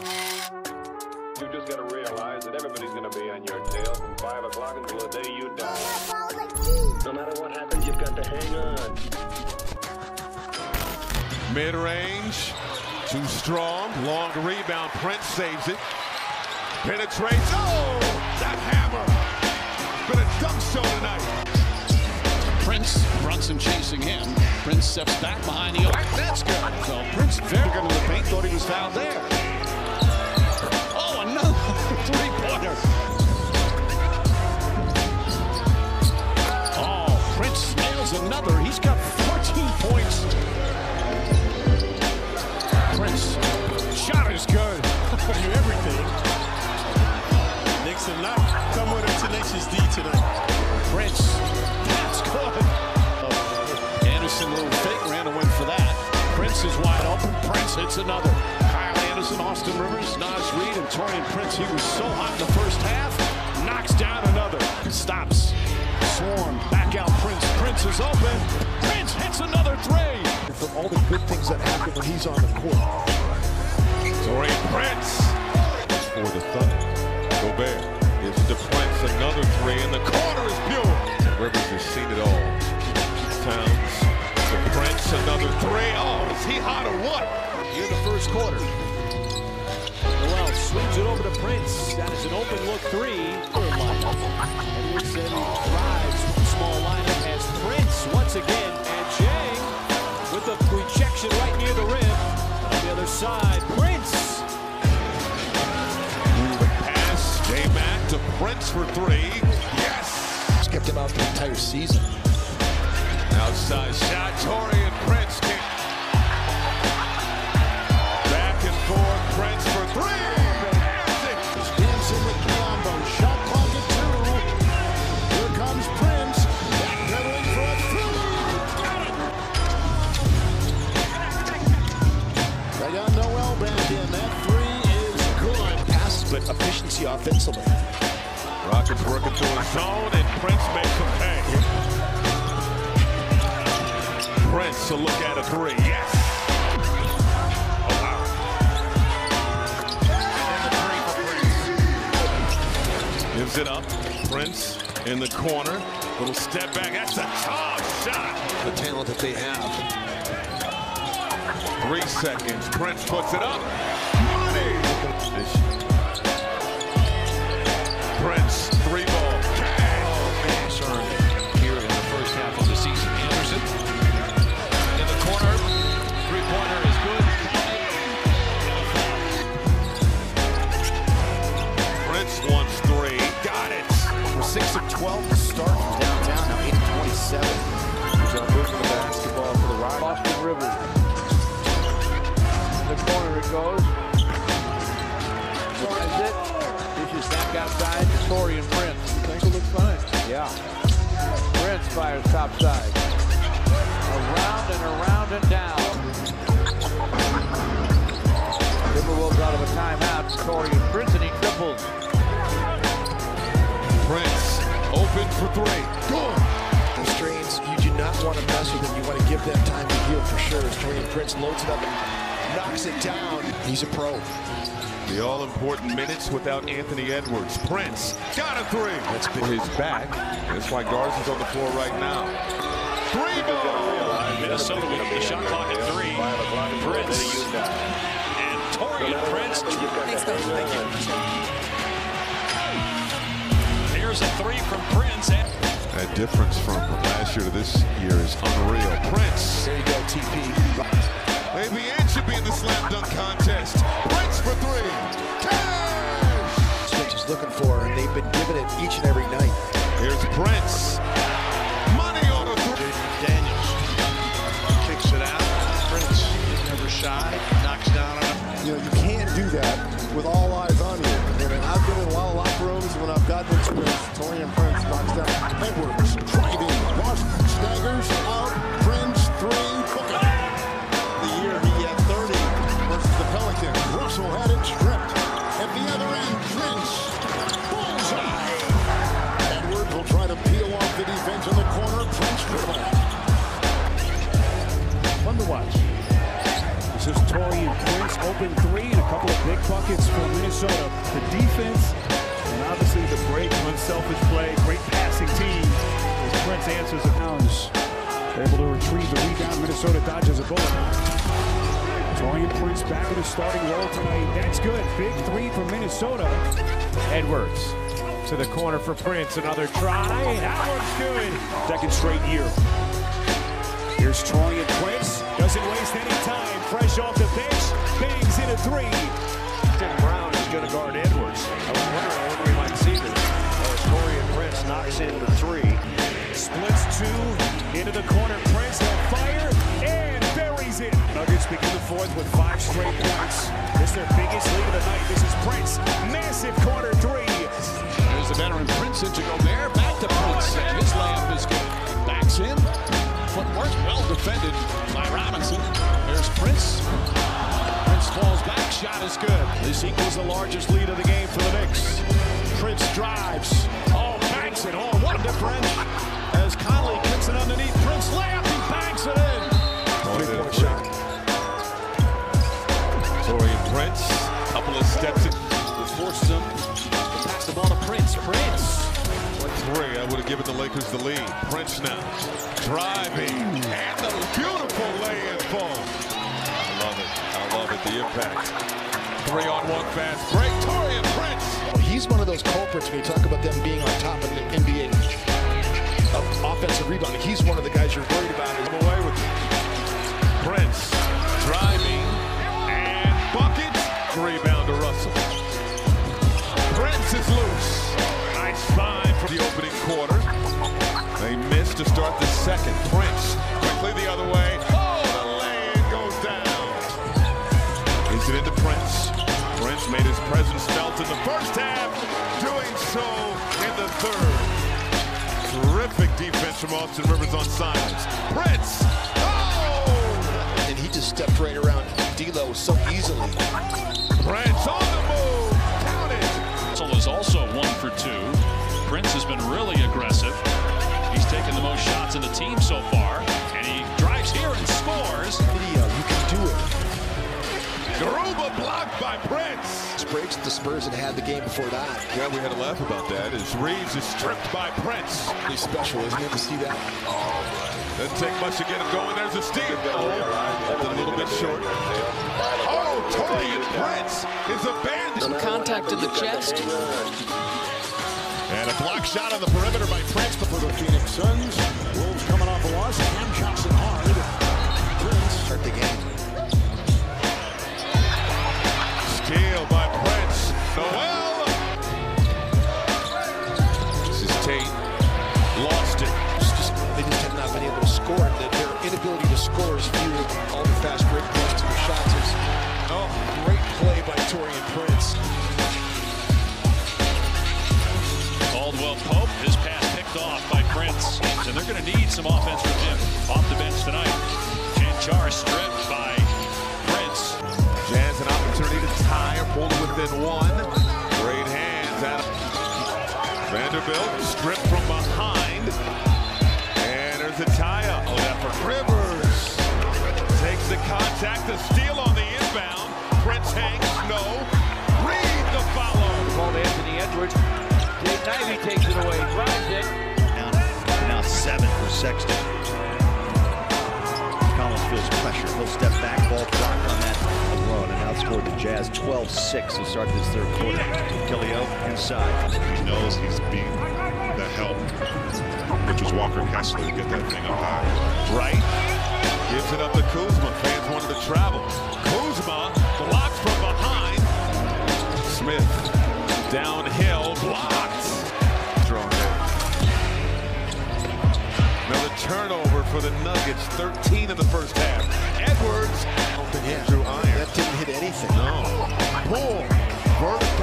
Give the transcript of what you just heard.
You just got to realize that everybody's going to be on your tail from 5 o'clock until the day you die. No matter what happens, you've got to hang on. Mid range, too strong. Long rebound. Prince saves it. Penetrates. Oh, that hammer. Been a dunk show tonight. Prince, Brunson chasing him. Prince steps back behind the arc. That's good. So Prince very good in the paint. Thought he was fouled there. Hits another. Kyle Anderson, Austin Rivers, Naz Reid, and Taurean Prince. He was so hot in the first half. Knocks down another. Stops. Swarm. Back out Prince. Prince is open. Prince hits another three. From all the good things that happen when he's on the court. Taurean Prince for the Thunder. Gobert it to Prince. Another three, and the corner is pure. Rivers has seen it all. Towns to Prince. Another three. Oh, is he hot or what? Here in the first quarter. Nowell swings it over to Prince. That is an open look three. Oh, Edwardson drives small lineup as Prince once again. And Jang with the rejection right near the rim. On the other side, Prince. Pass. J-Mac to Prince for three. Yes. Kept him out the entire season. Outside shot. Taurean Prince efficiency offensively. Rockets working through a zone, and Prince makes them pay. Prince to look at a three. Yes. Gives it up. Prince in the corner. Little step back. That's a tough shot. The talent that they have. Three seconds. Prince puts it up. 6 of 12 to start from downtown. Now 8 of 27. So moving the basketball for the Rockets. Austin Rivers. In the corner it goes. Finds it. Dishes back outside to Taurean Prince. Ankle looks fine. Yeah. Prince fires top side. Around and around and down. Timberwolves out of a timeout. Taurean open for three. Good. The strains, you do not want to mess with them. You want to give them time to heal for sure. As Taurean Prince loads it up and knocks it down. He's a pro. The all-important minutes without Anthony Edwards. Prince got a three. That's been his back. That's why Garza's on the floor right now. Three ball. Minnesota with the shot clock at three. Prince and Taurean Prince. Here's a three from Prince. And That difference from last year to this year is unreal. Prince. There you go, TP. Maybe Ant should be in the slam dunk contest. Prince for three. Cash. Switch is looking for, and they've been giving it each and every night. Here's Prince. Money on a three. Daniels kicks it out. Prince never shy. Knocks down on him. You know, open three and a couple of big buckets for Minnesota. The defense and obviously the great unselfish play, great passing team as Prince answers the pounds. Able to retrieve the rebound. Minnesota dodges a bullet. Taurean Prince back in the starting role tonight. That's good. Big three for Minnesota. Edwards to the corner for Prince. Another try. That one's good. Second straight year. Here's Taurean Prince. Doesn't waste any time. Fresh off the bench. Bangs in a three. Tim Brown is going to guard Edwards. I was wondering when we might see this. As Taurean Prince knocks in the three. Splits two into the corner. Prince will fire and buries it. Nuggets begin the fourth with five straight points. This is their biggest lead of the night. This is Prince. Massive corner three. There's the veteran Prince into Gobert. Footwork well defended by Robinson. There's Prince. Prince falls back. Shot is good. This equals the largest lead of the game for the Knicks. Prince drives. Oh, banks it. Oh, what a differential. As Conley kicks it underneath Prince Three, I would have given the Lakers the lead. Prince now, driving, and the beautiful lay-in ball. I love it. I love it. The impact. Three on one fast break. Taurean Prince. He's one of those culprits when you talk about them being on top of the NBA of offensive rebounding. He's one of the guys you're worried about. Come away with it. Prince driving and bucket. Rebound They to start the second. Prince quickly the other way. Oh, the lay-in goes down. Is it into Prince? Prince made his presence felt in the first half, doing so in the third. Terrific defense from Austin Rivers on Simons. Prince! Oh! And he just stepped right around D'Lo so easily. Prince on the move! Count it! Russell is also one for two. Prince has been really aggressive. He's taken the most shots in the team so far, and he drives here and scores. Video, you can do it. Garuba blocked by Prince. Breaks the Spurs had had the game before that. Yeah, we had a laugh about that as Reaves is stripped by Prince. Pretty special, isn't it, to see that? Doesn't take much to get him going. There's a steal. Oh, a little bit short. Oh, Taurean Prince is abandoned. Some contact to the chest. And a block shot on the perimeter by Prince. For the Phoenix Suns, Wolves coming off a loss. Cam Johnson hard. Prince. Start the game. Steal by Prince. Nowell. This is Tate. Lost it. It's just, they just have not been able to score. That their inability to score is fueled all the fast break points and the shots. Is, oh, great play by Taurean Prince. They're going to need some offense from him off the bench tonight. Chanchar stripped by Prince. Jazz an opportunity to tie or pull within one. Great hands out of Vanderbilt stripped from behind. And there's a tie-up. Oh, effort. Rivers takes the contact, the steal on the inbound. Prince hangs, no. Reid the follow. Ball to Anthony Edwards. Dave Ivey takes it away, drives it. Sexton. Collins feels pressure. He'll step back, ball blocked on that run, and outscored the Jazz 12-6 to start this third quarter. Killio inside. He knows he's being the help, which was Walker Kessler to get that thing up high. Right. Gives it up to Kuzma. Fans wanted to travel. Kuzma blocks from behind. Smith downhill, turnover for the Nuggets, 13 in the first half. Edwards, yeah. he iron. That didn't hit anything. No. Pull. Vertical.